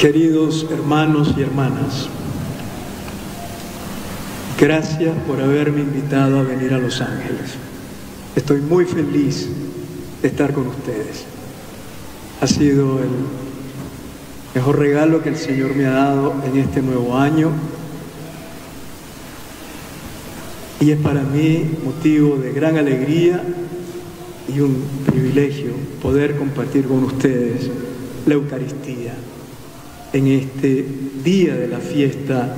Queridos hermanos y hermanas, gracias por haberme invitado a venir a Los Ángeles. Estoy muy feliz de estar con ustedes. Ha sido el mejor regalo que el Señor me ha dado en este nuevo año y es para mí motivo de gran alegría y un privilegio poder compartir con ustedes la Eucaristía en este día de la fiesta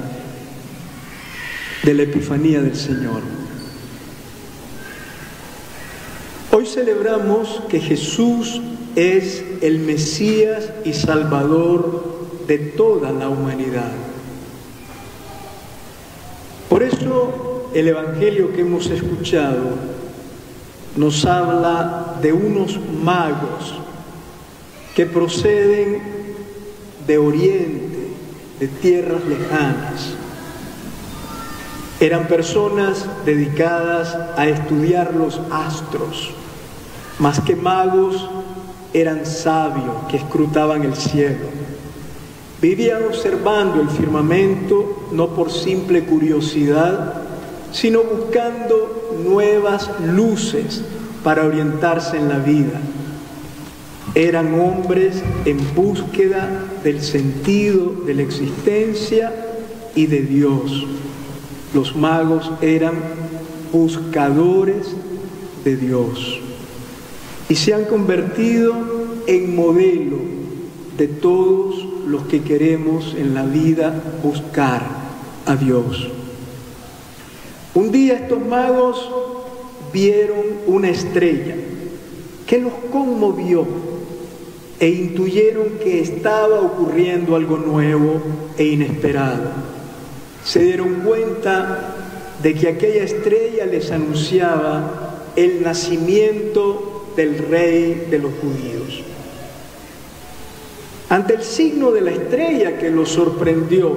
de la Epifanía del Señor. Hoy celebramos que Jesús es el Mesías y Salvador de toda la humanidad. Por eso el Evangelio que hemos escuchado nos habla de unos magos que proceden de Oriente, de tierras lejanas. Eran personas dedicadas a estudiar los astros. Más que magos, eran sabios que escrutaban el cielo. Vivían observando el firmamento no por simple curiosidad, sino buscando nuevas luces para orientarse en la vida eran hombres en búsqueda del sentido de la existencia y de Dios. Los magos eran buscadores de Dios y se han convertido en modelo de todos los que queremos en la vida buscar a Dios. Un día estos magos vieron una estrella que los conmovió e intuyeron que estaba ocurriendo algo nuevo e inesperado. Se dieron cuenta de que aquella estrella les anunciaba el nacimiento del rey de los judíos. Ante el signo de la estrella que los sorprendió,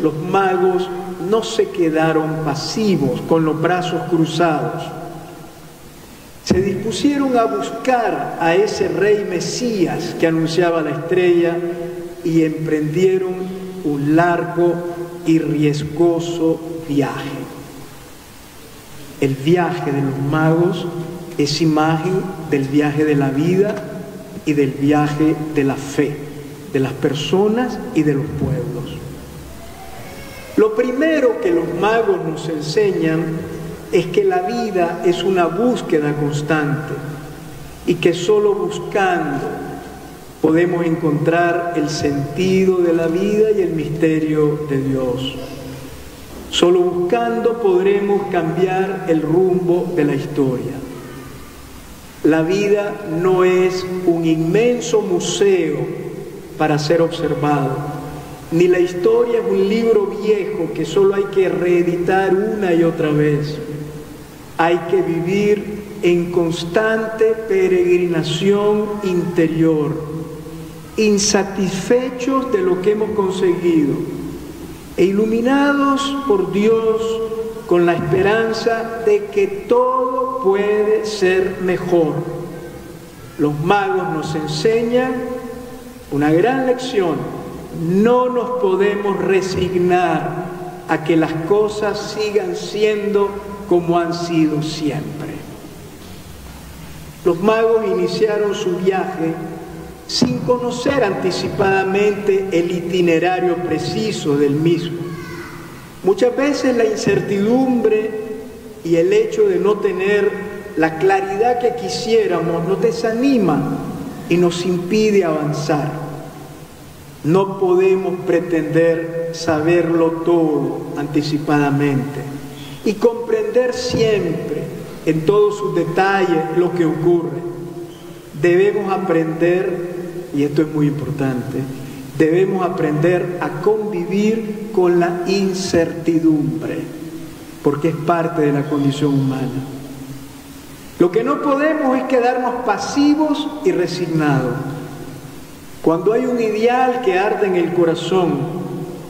los magos no se quedaron pasivos con los brazos cruzados se dispusieron a buscar a ese rey Mesías que anunciaba la estrella y emprendieron un largo y riesgoso viaje. El viaje de los magos es imagen del viaje de la vida y del viaje de la fe, de las personas y de los pueblos. Lo primero que los magos nos enseñan es que la vida es una búsqueda constante y que solo buscando podemos encontrar el sentido de la vida y el misterio de Dios. Solo buscando podremos cambiar el rumbo de la historia. La vida no es un inmenso museo para ser observado, ni la historia es un libro viejo que solo hay que reeditar una y otra vez. Hay que vivir en constante peregrinación interior, insatisfechos de lo que hemos conseguido e iluminados por Dios con la esperanza de que todo puede ser mejor. Los magos nos enseñan una gran lección. No nos podemos resignar a que las cosas sigan siendo como han sido siempre. Los magos iniciaron su viaje sin conocer anticipadamente el itinerario preciso del mismo. Muchas veces la incertidumbre y el hecho de no tener la claridad que quisiéramos nos desanima y nos impide avanzar. No podemos pretender saberlo todo anticipadamente y comprender siempre en todos sus detalles lo que ocurre. Debemos aprender, y esto es muy importante, debemos aprender a convivir con la incertidumbre, porque es parte de la condición humana. Lo que no podemos es quedarnos pasivos y resignados. Cuando hay un ideal que arde en el corazón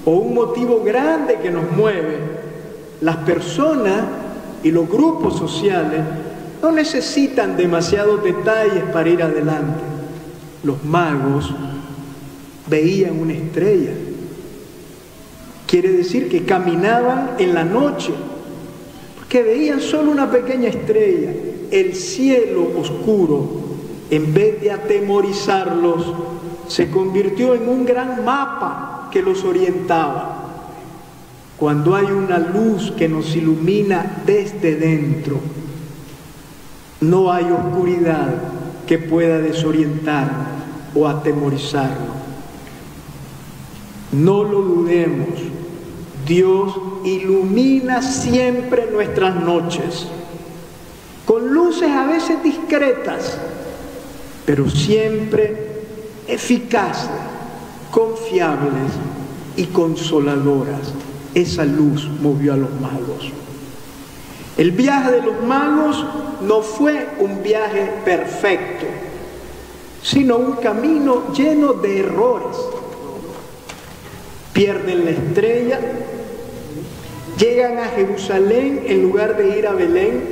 o un motivo grande que nos mueve, las personas y los grupos sociales no necesitan demasiados detalles para ir adelante. Los magos veían una estrella. Quiere decir que caminaban en la noche, porque veían solo una pequeña estrella. El cielo oscuro, en vez de atemorizarlos, se convirtió en un gran mapa que los orientaba. Cuando hay una luz que nos ilumina desde dentro, no hay oscuridad que pueda desorientarnos o atemorizarnos. No lo dudemos, Dios ilumina siempre nuestras noches, con luces a veces discretas, pero siempre eficaces, confiables y consoladoras. Esa luz movió a los magos. El viaje de los magos no fue un viaje perfecto, sino un camino lleno de errores. Pierden la estrella, llegan a Jerusalén en lugar de ir a Belén,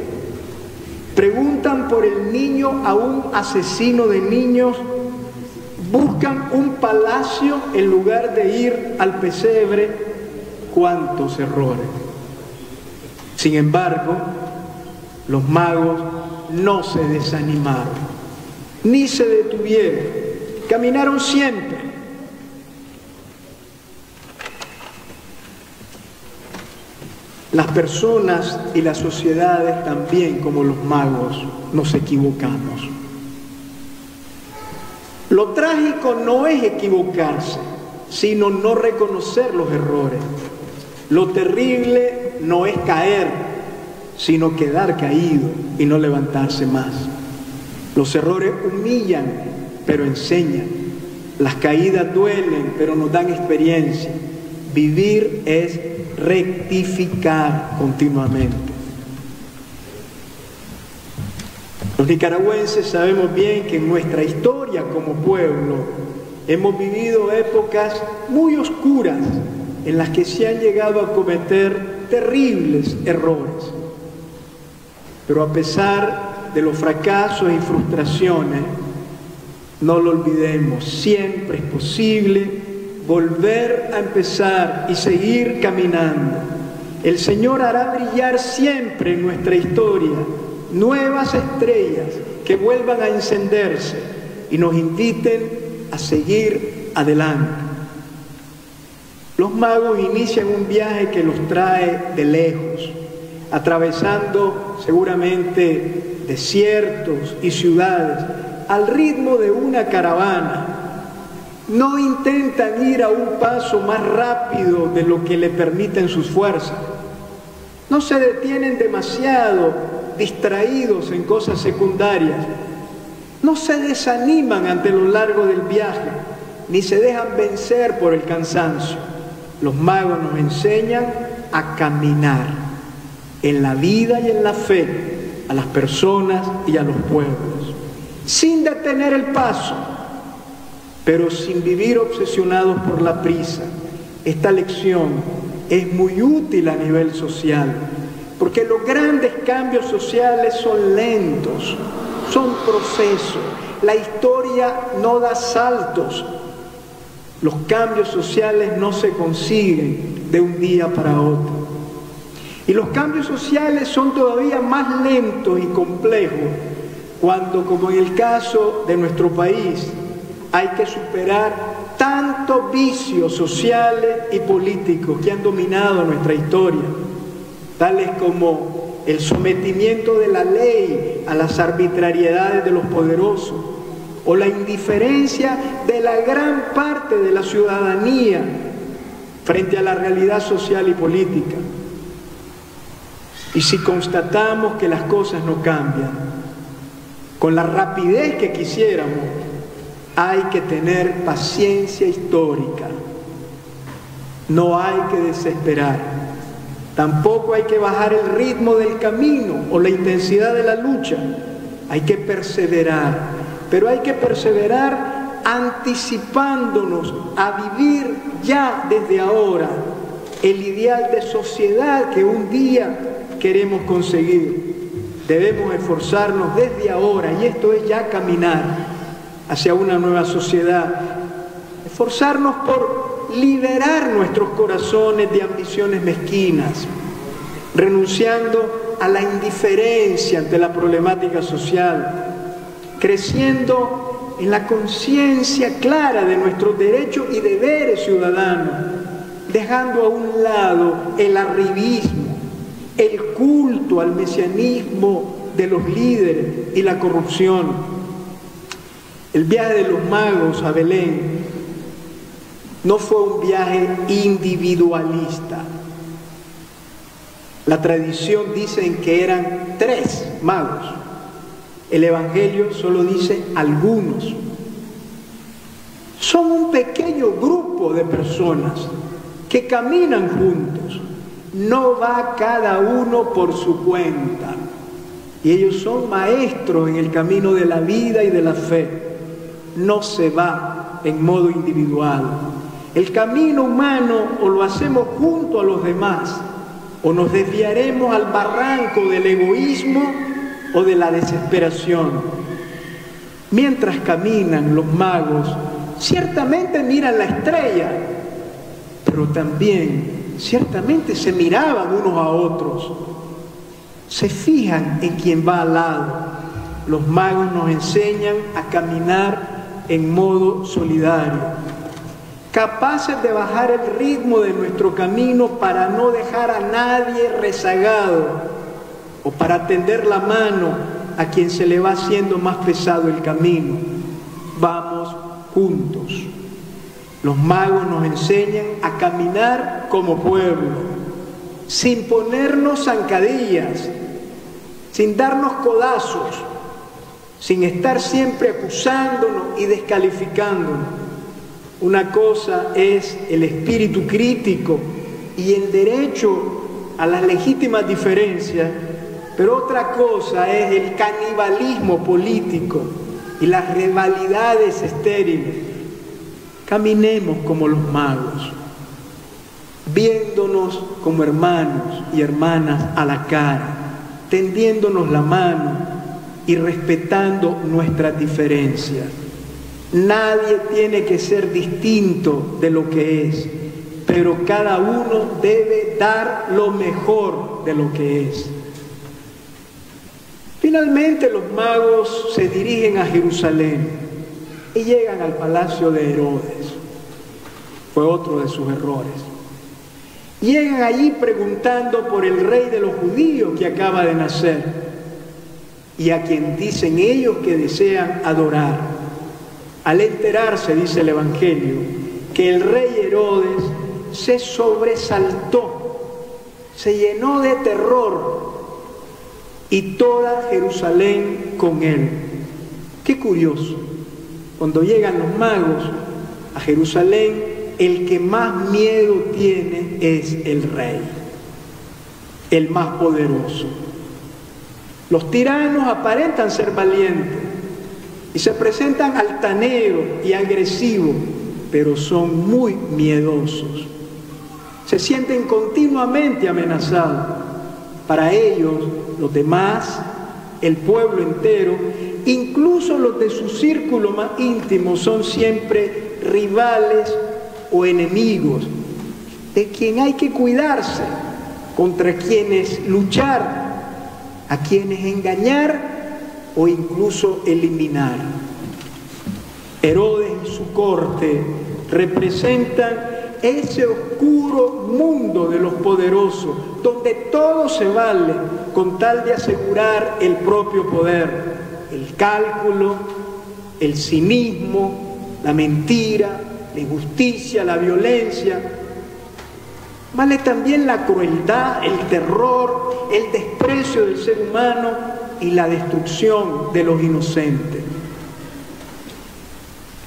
preguntan por el niño a un asesino de niños, buscan un palacio en lugar de ir al pesebre. ¿Cuántos errores? Sin embargo, los magos no se desanimaron, ni se detuvieron, caminaron siempre. Las personas y las sociedades también, como los magos, nos equivocamos. Lo trágico no es equivocarse, sino no reconocer los errores. Lo terrible no es caer, sino quedar caído y no levantarse más. Los errores humillan, pero enseñan. Las caídas duelen, pero nos dan experiencia. Vivir es rectificar continuamente. Los nicaragüenses sabemos bien que en nuestra historia como pueblo hemos vivido épocas muy oscuras en las que se han llegado a cometer terribles errores. Pero a pesar de los fracasos y frustraciones, no lo olvidemos, siempre es posible volver a empezar y seguir caminando. El Señor hará brillar siempre en nuestra historia nuevas estrellas que vuelvan a encenderse y nos inviten a seguir adelante. Los magos inician un viaje que los trae de lejos, atravesando seguramente desiertos y ciudades al ritmo de una caravana. No intentan ir a un paso más rápido de lo que le permiten sus fuerzas. No se detienen demasiado distraídos en cosas secundarias. No se desaniman ante lo largo del viaje, ni se dejan vencer por el cansancio. Los magos nos enseñan a caminar en la vida y en la fe a las personas y a los pueblos, sin detener el paso, pero sin vivir obsesionados por la prisa. Esta lección es muy útil a nivel social, porque los grandes cambios sociales son lentos, son procesos. La historia no da saltos, los cambios sociales no se consiguen de un día para otro. Y los cambios sociales son todavía más lentos y complejos cuando, como en el caso de nuestro país, hay que superar tantos vicios sociales y políticos que han dominado nuestra historia, tales como el sometimiento de la ley a las arbitrariedades de los poderosos, o la indiferencia de la gran parte de la ciudadanía frente a la realidad social y política. Y si constatamos que las cosas no cambian, con la rapidez que quisiéramos, hay que tener paciencia histórica. No hay que desesperar. Tampoco hay que bajar el ritmo del camino o la intensidad de la lucha. Hay que perseverar pero hay que perseverar anticipándonos a vivir ya desde ahora el ideal de sociedad que un día queremos conseguir. Debemos esforzarnos desde ahora, y esto es ya caminar hacia una nueva sociedad, esforzarnos por liberar nuestros corazones de ambiciones mezquinas, renunciando a la indiferencia ante la problemática social, creciendo en la conciencia clara de nuestros derechos y deberes ciudadanos, dejando a un lado el arribismo, el culto al mesianismo de los líderes y la corrupción. El viaje de los magos a Belén no fue un viaje individualista. La tradición dice que eran tres magos. El Evangelio solo dice algunos. Son un pequeño grupo de personas que caminan juntos. No va cada uno por su cuenta. Y ellos son maestros en el camino de la vida y de la fe. No se va en modo individual. El camino humano o lo hacemos junto a los demás o nos desviaremos al barranco del egoísmo o de la desesperación. Mientras caminan los magos, ciertamente miran la estrella, pero también ciertamente se miraban unos a otros. Se fijan en quien va al lado. Los magos nos enseñan a caminar en modo solidario capaces de bajar el ritmo de nuestro camino para no dejar a nadie rezagado o para tender la mano a quien se le va haciendo más pesado el camino. Vamos juntos. Los magos nos enseñan a caminar como pueblo, sin ponernos zancadillas, sin darnos codazos, sin estar siempre acusándonos y descalificándonos una cosa es el espíritu crítico y el derecho a las legítimas diferencias, pero otra cosa es el canibalismo político y las rivalidades estériles. Caminemos como los magos, viéndonos como hermanos y hermanas a la cara, tendiéndonos la mano y respetando nuestras diferencias. Nadie tiene que ser distinto de lo que es, pero cada uno debe dar lo mejor de lo que es. Finalmente los magos se dirigen a Jerusalén y llegan al palacio de Herodes. Fue otro de sus errores. Llegan allí preguntando por el rey de los judíos que acaba de nacer y a quien dicen ellos que desean adorar. Al enterarse, dice el Evangelio, que el rey Herodes se sobresaltó, se llenó de terror y toda Jerusalén con él. Qué curioso, cuando llegan los magos a Jerusalén, el que más miedo tiene es el rey, el más poderoso. Los tiranos aparentan ser valientes, y se presentan altaneros y agresivos, pero son muy miedosos. Se sienten continuamente amenazados. Para ellos, los demás, el pueblo entero, incluso los de su círculo más íntimo, son siempre rivales o enemigos, de quien hay que cuidarse, contra quienes luchar, a quienes engañar o incluso eliminar. Herodes y su corte representan ese oscuro mundo de los poderosos, donde todo se vale con tal de asegurar el propio poder, el cálculo, el cinismo, la mentira, la injusticia, la violencia. Vale también la crueldad, el terror, el desprecio del ser humano y la destrucción de los inocentes.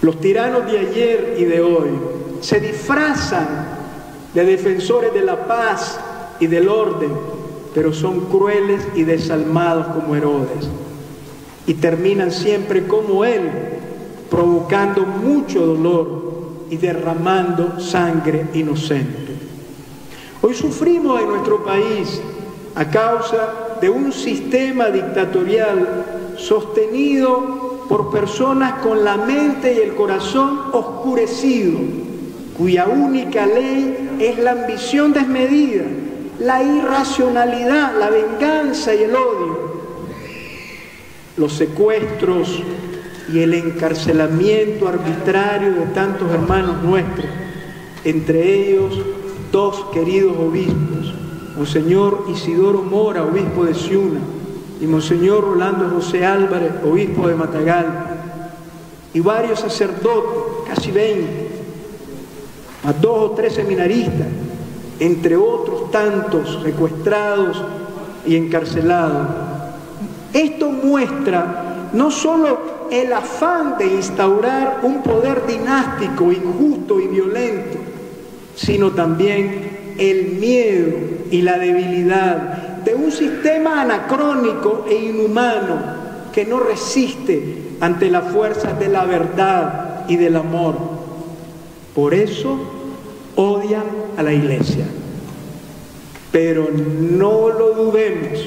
Los tiranos de ayer y de hoy se disfrazan de defensores de la paz y del orden, pero son crueles y desalmados como Herodes. Y terminan siempre como él, provocando mucho dolor y derramando sangre inocente. Hoy sufrimos en nuestro país a causa de un sistema dictatorial sostenido por personas con la mente y el corazón oscurecido, cuya única ley es la ambición desmedida, la irracionalidad, la venganza y el odio. Los secuestros y el encarcelamiento arbitrario de tantos hermanos nuestros, entre ellos dos queridos obispos, Monseñor Isidoro Mora, obispo de Ciuna, y Monseñor Rolando José Álvarez, obispo de Matagal, y varios sacerdotes, casi 20, más dos o tres seminaristas, entre otros tantos secuestrados y encarcelados. Esto muestra no solo el afán de instaurar un poder dinástico, injusto y violento, sino también el miedo y la debilidad de un sistema anacrónico e inhumano que no resiste ante las fuerzas de la verdad y del amor. Por eso odian a la iglesia. Pero no lo dudemos,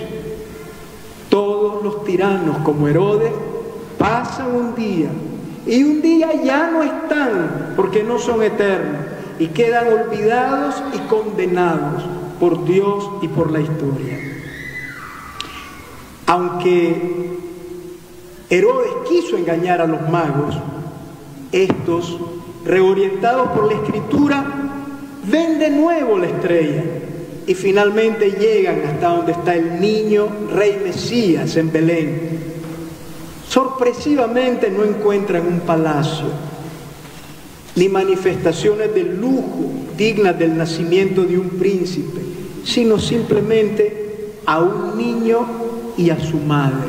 todos los tiranos como Herodes pasan un día y un día ya no están porque no son eternos y quedan olvidados y condenados por Dios y por la historia. Aunque Herodes quiso engañar a los magos, estos, reorientados por la escritura, ven de nuevo la estrella y finalmente llegan hasta donde está el niño rey Mesías en Belén. Sorpresivamente no encuentran un palacio, ni manifestaciones de lujo dignas del nacimiento de un príncipe, sino simplemente a un niño y a su madre.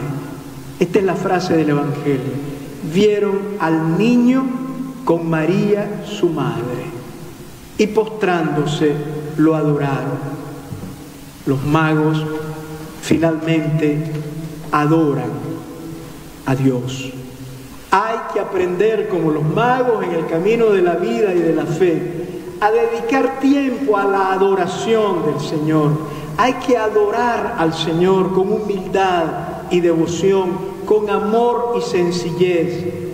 Esta es la frase del Evangelio. Vieron al niño con María, su madre, y postrándose lo adoraron. Los magos finalmente adoran a Dios. Hay que aprender como los magos en el camino de la vida y de la fe a dedicar tiempo a la adoración del Señor. Hay que adorar al Señor con humildad y devoción, con amor y sencillez.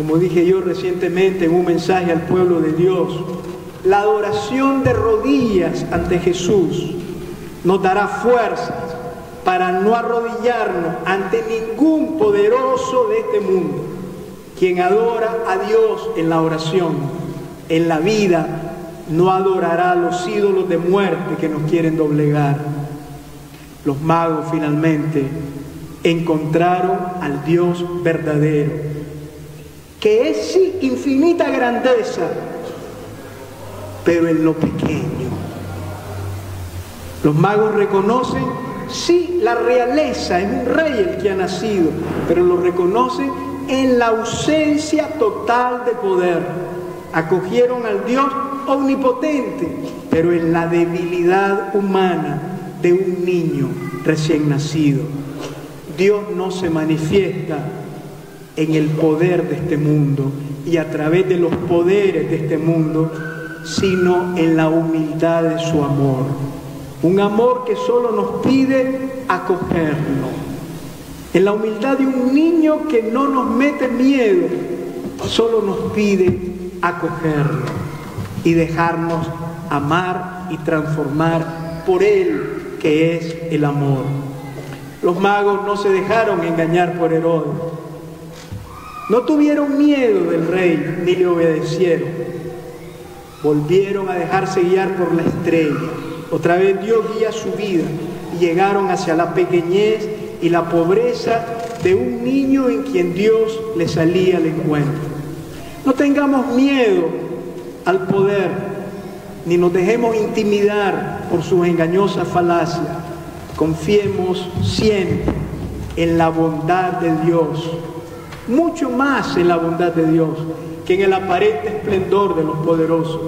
Como dije yo recientemente en un mensaje al pueblo de Dios, la adoración de rodillas ante Jesús nos dará fuerzas para no arrodillarnos ante ningún poderoso de este mundo. Quien adora a Dios en la oración en la vida no adorará a los ídolos de muerte que nos quieren doblegar. Los magos finalmente encontraron al Dios verdadero, que es sí infinita grandeza, pero en lo pequeño. Los magos reconocen, sí, la realeza, es un rey el que ha nacido, pero lo reconocen en la ausencia total de poder acogieron al Dios omnipotente, pero en la debilidad humana de un niño recién nacido. Dios no se manifiesta en el poder de este mundo y a través de los poderes de este mundo, sino en la humildad de su amor. Un amor que solo nos pide acogerlo. En la humildad de un niño que no nos mete miedo, solo nos pide acogerlo y dejarnos amar y transformar por Él, que es el amor. Los magos no se dejaron engañar por Herodes. No tuvieron miedo del rey ni le obedecieron. Volvieron a dejarse guiar por la estrella. Otra vez Dios guía su vida y llegaron hacia la pequeñez y la pobreza de un niño en quien Dios le salía al encuentro. No tengamos miedo al poder, ni nos dejemos intimidar por sus engañosas falacias. Confiemos siempre en la bondad de Dios, mucho más en la bondad de Dios que en el aparente esplendor de los poderosos.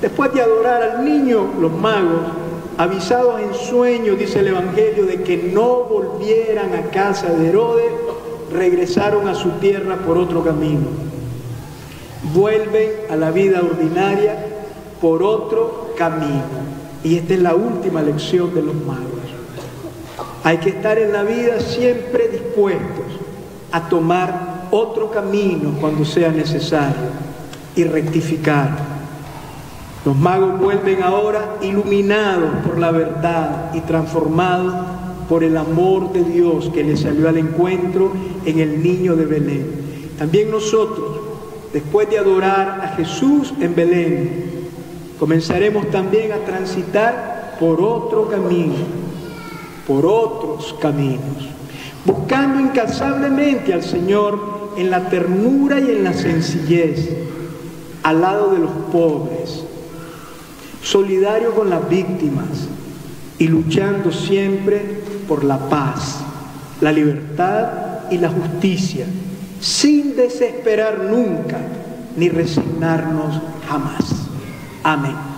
Después de adorar al niño, los magos, avisados en sueño, dice el Evangelio, de que no volvieran a casa de Herodes, regresaron a su tierra por otro camino vuelven a la vida ordinaria por otro camino. Y esta es la última lección de los magos. Hay que estar en la vida siempre dispuestos a tomar otro camino cuando sea necesario y rectificar. Los magos vuelven ahora iluminados por la verdad y transformados por el amor de Dios que les salió al encuentro en el niño de Belén. También nosotros, después de adorar a Jesús en Belén, comenzaremos también a transitar por otro camino, por otros caminos, buscando incansablemente al Señor en la ternura y en la sencillez, al lado de los pobres, solidario con las víctimas y luchando siempre por la paz, la libertad y la justicia, sin desesperar nunca ni resignarnos jamás. Amén.